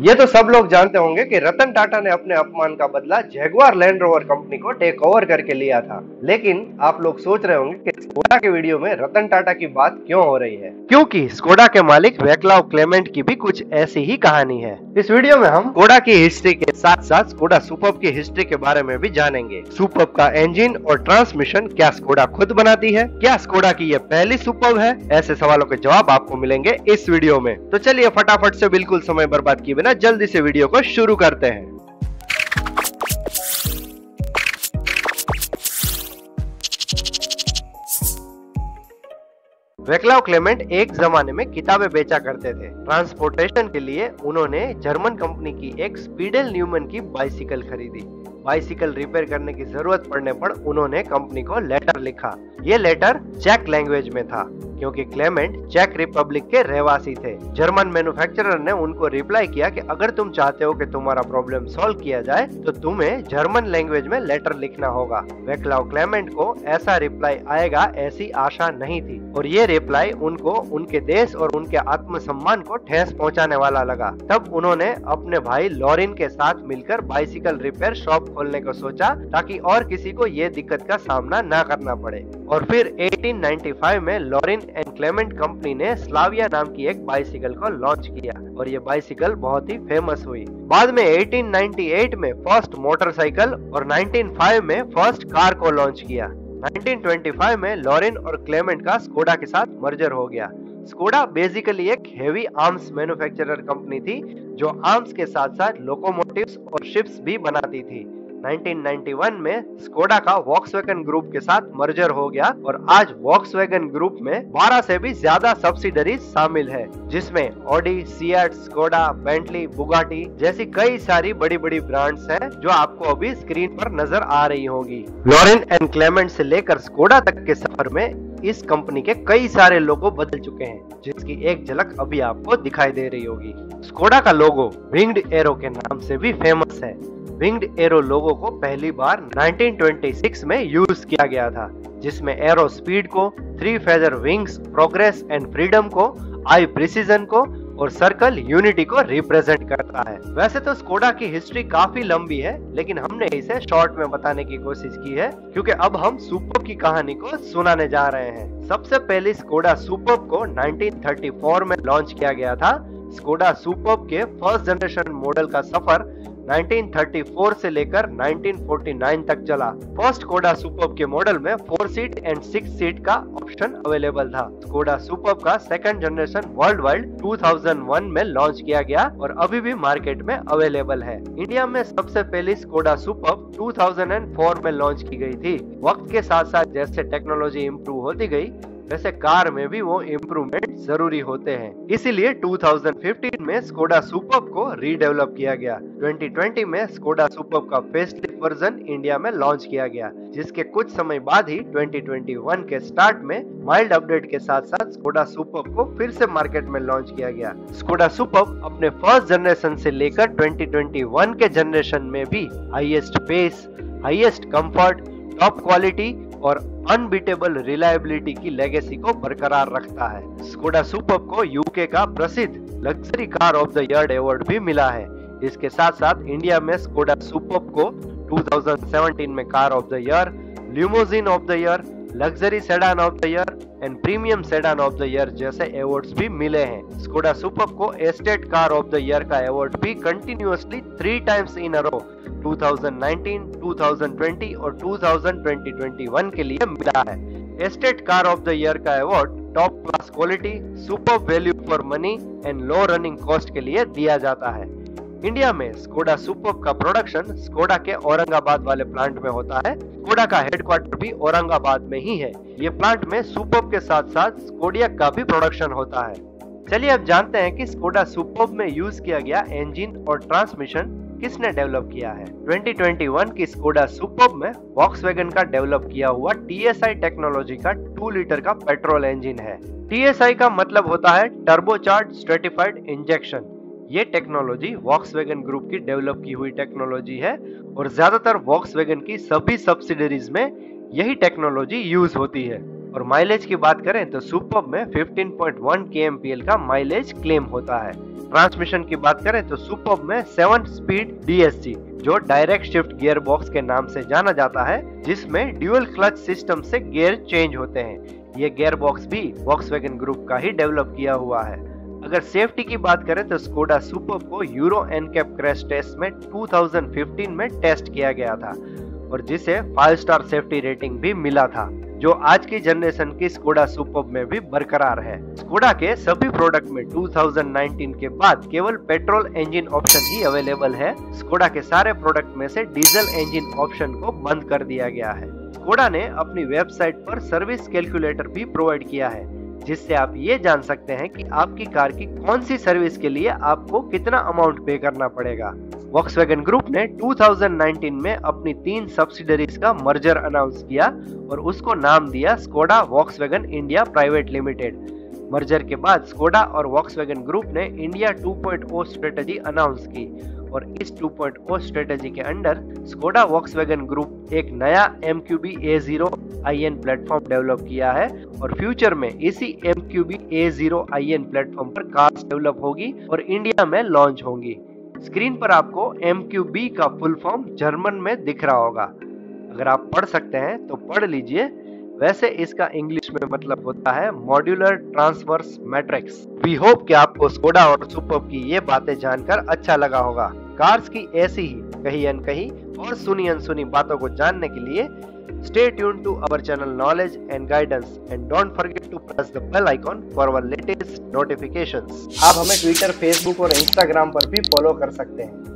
ये तो सब लोग जानते होंगे कि रतन टाटा ने अपने अपमान का बदला जैगवार लैंड रोवर कंपनी को टेक ओवर करके लिया था। लेकिन आप लोग सोच रहे होंगे कि स्कोडा के वीडियो में रतन टाटा की बात क्यों हो रही है? क्योंकि स्कोडा के मालिक वैक्लाव क्लेमेंट की भी कुछ ऐसी ही कहानी है। इस वीडियो में हम स्कोडा की हिस्ट्री के साथ साथ स्कोडा सुपर की हिस्ट्री के बारे में भी जानेंगे। सुपर का इंजन और ट्रांसमिशन क्या स्कोडा खुद बनाती है? क्या स्कोडा की ये पहली सुपर है? ऐसे सवालों के जवाब आपको मिलेंगे इस वीडियो में। तो चलिए फटाफट से बिल्कुल समय बर्बाद किए बिना जल्दी से वीडियो को शुरू करते हैं। वेक्लाव क्लेमेंट एक जमाने में किताबें बेचा करते थे। ट्रांसपोर्टेशन के लिए उन्होंने जर्मन कंपनी की एक स्पीडल न्यूमन की बाइसिकल खरीदी। बाइसिकल रिपेयर करने की ज़रूरत पड़ने पर उन्होंने कंपनी को लेटर लिखा। ये लेटर चेक लैंग्वेज में था, क्योंकि क्लेमेंट चेक रिपब्लिक के रहवासी थे। जर्मन मैन्युफैक्चरर ने उनको रिप्लाई किया कि अगर तुम चाहते हो कि तुम्हारा प्रॉब्लम सॉल्व किया जाए तो तुम्हें जर्मन लैंग्वेज में लेटर लिखना होगा। वेक्लाव क्लेमेंट को ऐसा रिप्लाई आएगा ऐसी आशा नहीं थी, और ये रिप्लाई उनको, उनके देश और उनके आत्मसम्मान को ठेस पहुँचाने वाला लगा। तब उन्होंने अपने भाई लॉरिन के साथ मिलकर बाइसिकल रिपेयर शॉप खोलने को सोचा, ताकि और किसी को ये दिक्कत का सामना न करना पड़े। और फिर 1895 में लॉरिन एंड क्लेमेंट कंपनी ने स्लाविया नाम की एक बाइसिकल को लॉन्च किया और ये बाइसिकल बहुत ही फ़ेमस हुई। बाद में 1898 में फ़र्स्ट मोटरसाइकिल और 1905 में फ़र्स्ट कार को लॉन्च किया। 1925 में लॉरिन और क्लेमेंट का स्कोडा के साथ मर्जर हो गया। स्कोडा बेसिकली एक हेवी आर्म्स मैन्युफैक्चरर कंपनी थी, जो आर्म्स के साथ साथ लोकोमोटिव्स और शिप्स भी बनाती थी। 1991 में स्कोडा का वॉक्सवैगन ग्रुप के साथ मर्जर हो गया और आज वॉक्सवैगन ग्रुप में 12 से भी ज़्यादा सब्सिडरीज शामिल है, जिसमें Audi Seat Skoda Bentley Bugatti जैसी कई सारी बड़ी बड़ी ब्रांड्स हैं जो आपको अभी स्क्रीन पर नज़र आ रही होगी। लॉरेन एंड क्लेमेंट से लेकर स्कोडा तक के सफ़र में इस कंपनी के कई सारे लोगो बदल चुके हैं, जिसकी एक झलक अभी आपको दिखाई दे रही होगी। स्कोडा का लोगो विंग्ड एरो के नाम से भी फ़ेमस है। विंग्ड एरो लोगो को पहली बार 1926 में यूज़ किया गया था, जिसमें एरो स्पीड को, three feather wings, progress and freedom को, आई प्रिसीजन को और सर्कल यूनिटी को रिप्रेजेंट करता है। वैसे तो स्कोडा की हिस्ट्री काफ़ी लंबी है, लेकिन हमने इसे शॉर्ट में बताने की कोशिश की है, क्योंकि अब हम सुपर की कहानी को सुनाने जा रहे हैं। सबसे पहले स्कोडा सुपर को 1934 में लॉन्च किया गया था। स्कोडा सुपर के फ़र्स्ट जनरेशन मॉडल का सफ़र 1934 से लेकर 1949 तक चला। फ़र्स्ट कोडा सुपर के मॉडल में four seat and six seat का ऑप्शन अवेलेबल था। कोडा सुपर का सेकंड जनरेशन वर्ल्ड वाइड 2001 में लॉन्च किया गया और अभी भी मार्केट में अवेलेबल है। इंडिया में सबसे पहली स्कोडा सुपर 2004 में लॉन्च की गई थी। वक्त के साथ साथ जैसे टेक्नोलॉजी इम्प्रूव होती गई वैसे कार में भी वो इम्प्रूवमेंट ज़रूरी होते हैं। इसीलिए 2015 में स्कोडा सुपर को रीडेवलप किया गया। 2020 में स्कोडा सुपर का फेसलिफ्ट वर्जन इंडिया में लॉन्च किया गया, जिसके कुछ समय बाद ही 2021 के स्टार्ट में माइल्ड अपडेट के साथ साथ स्कोडा सुपर को फिर से मार्केट में लॉन्च किया गया। स्कोडा सुपर अपने फ़र्स्ट जनरेशन से लेकर 2021 के जनरेशन में भी highest pace highest comfort top quality और अनबीटेबल रिलायबिलिटी की लेगेसी को बरकरार रखता है। स्कोडा सुपर को यूके का प्रसिद्ध luxury car of the year award भी मिला है। इसके साथ साथ इंडिया में स्कोडा सुपर को 2017 में car of the year limousine of the year luxury sedan of the year and premium sedan of the year जैसे अवार्ड्स भी मिले हैं। स्कोडा सुपर को estate car of the year का अवार्ड भी continuously three times in a row 2019, 2020 और 2021 के लिए मिला है। Estate car of the year का award top class quality super value for money and low running cost के लिए दिया जाता है। इंडिया में स्कोडा सुपर का प्रोडक्शन स्कोडा के औरंगाबाद वाले प्लांट में होता है। स्कोडा का हेडक्वार्टर भी औरंगाबाद में ही है। ये प्लांट में सुपर के साथ साथ स्कोडिया का भी प्रोडक्शन होता है। चलिए अब जानते हैं कि स्कोडा सुपर में यूज़ किया गया इंजन और ट्रांसमिशन किसने डेवलप किया है? 2021 की स्कोडा सुपर में वॉक्सवैगन का डेवलप किया हुआ टीएसआई टेक्नोलॉजी का 2 लीटर का पेट्रोल इंजिन है। टीएसआई का मतलब होता है टर्बोचार्ज स्ट्रेटिफाइड इंजेक्शन ये टेक्नोलॉजी वॉक्सवैगन ग्रुप की डेवलप की हुई टेक्नोलॉजी है और ज़्यादातर वॉक्सवैगन की सभी सब्सिडरीज में यही टेक्नोलॉजी यूज़ होती है। और माइलेज की बात करें तो सुपर में 15.1 kmpl का माइलेज क्लेम होता है। ट्रांसमिशन की बात करें तो सुपर में 7 स्पीड DSG जो डायरेक्ट शिफ्ट गियर बॉक्स के नाम से जाना जाता है, जिसमें ड्यूअल क्लच सिस्टम से गियर चेंज होते हैं। ये गियर बॉक्स भी वॉक्स ग्रुप का ही डेवलप किया हुआ है। अगर सेफ्टी की बात करें तो स्कोडा सुपर को यूरो एनकैप क्रैश टेस्ट में 2015 में टेस्ट किया गया था और जिसे फाइव स्टार सेफ्टी रेटिंग भी मिला था। जो आज की जनरेशन की स्कोडा सुपर में भी बरकरार है। स्कोडा के सभी प्रोडक्ट में 2019 के बाद केवल पेट्रोल इंजन ऑप्शन ही अवेलेबल है। स्कोडा के सारे प्रोडक्ट में से डीजल इंजन ऑप्शन को बंद कर दिया गया है। स्कोडा ने अपनी वेबसाइट पर सर्विस कैलकुलेटर भी प्रोवाइड किया है। जिससे आप ये जान सकते हैं कि आपकी कार की कौन सी सर्विस के लिए आपको कितना अमाउंट पे करना पड़ेगा। वॉक्सवैगन ग्रुप ने 2019 में अपनी तीन सब्सिडरीज का मर्जर अनाउंस किया और उसको नाम दिया Skoda Volkswagen India private limited merger के बाद स्कोडा और वॉक्सवैगन ग्रुप ने इंडिया 2.0 स्ट्रेटजी अनाउंस की। और इस 2.0 स्ट्रेटेजी के अंडर स्कोडा वॉक्सवैगन ग्रुप एक नया M Q B A zero I N platform develop किया है और फ्यूचर में इसी M Q B A zero I N platform पर कार्स डेवलप होगी और इंडिया में लॉन्च होंगी। स्क्रीन पर आपको एम क्यू बी का फुल फॉर्म जर्मन में दिख रहा होगा। अगर आप पढ़ सकते हैं तो पढ़ लीजिए। वैसे इसका इंग्लिश में मतलब होता है modular transverse matrix we hope कि आपको स्कोडा और सुपर की ये बातें जानकर अच्छा लगा होगा। कार्स की ऐसी ही कहीं अन कहीं और सुनी अनसुनी बातों को जानने के लिए Stay tuned to our channel Knowledge and Guidance and don't forget to press the bell icon for our latest notifications. आप हमें ट्विटर फेसबुक और इंस्टाग्राम पर भी फॉलो कर सकते हैं।